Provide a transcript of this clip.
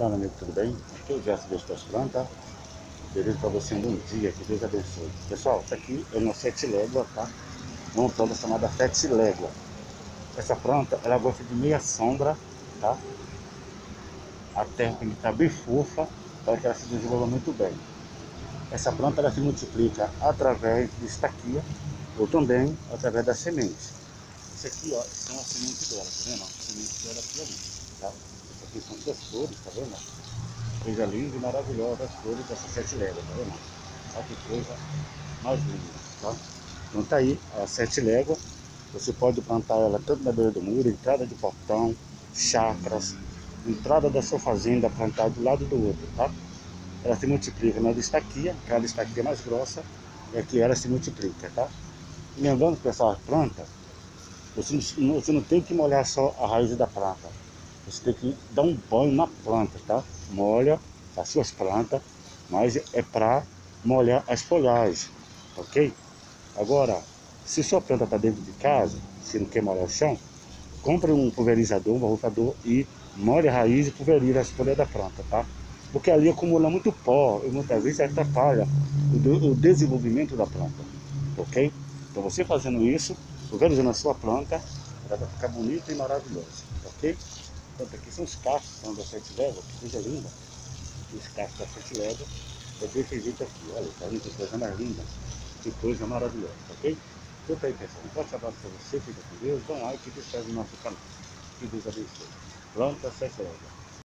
Meu amigo, tudo bem? Aqui é o Gerson das Tuas Plantas. Desejo para você um bom dia, que Deus abençoe. Pessoal, isso aqui é uma sete légua, tá? Uma planta chamada sete légua. Essa planta, ela gosta de meia sombra, tá? A terra tem que estar bem fofa para que ela se desenvolva muito bem. Essa planta, ela se multiplica através de estaquia ou também através das sementes. Isso aqui, ó, são as sementes dela, tá vendo? As sementes dela aqui ali, tá? Aqui são suas flores, tá vendo? Coisa linda e maravilhosa as flores dessa sete léguas, tá vendo? Olha que coisa mais linda, tá? Então tá aí a sete léguas. Você pode plantar ela tanto na beira do muro, entrada de portão, chacras, entrada da sua fazenda, plantar do lado do outro, tá? Ela se multiplica na estaquia, aquela estaquia mais grossa, é que ela se multiplica, tá? lembrando, pessoal, a planta, você não, você não tem que molhar só a raiz da planta. Você tem que dar um banho na planta, tá? Molha as suas plantas, mas é para molhar as folhagens, ok? Agora, se sua planta está dentro de casa, se não quer molhar o chão, compre um pulverizador, um borrifador e molhe a raiz e pulverize as folhas da planta, tá? Porque ali acumula muito pó e muitas vezes atrapalha o, desenvolvimento da planta, ok? Então você fazendo isso, pulverizando a sua planta, ela vai ficar bonita e maravilhosa, ok? Portanto, aqui são os cachos, são da sete léguas, que coisa linda. Os cachos da sete léguas é desse jeito aqui, olha, tá vendo que coisa mais linda, que coisa maravilhosa, ok? Então tá aí pessoal, um forte abraço para você, fica com Deus, dá um like e se inscreve no nosso canal. Que Deus abençoe. Planta sete léguas.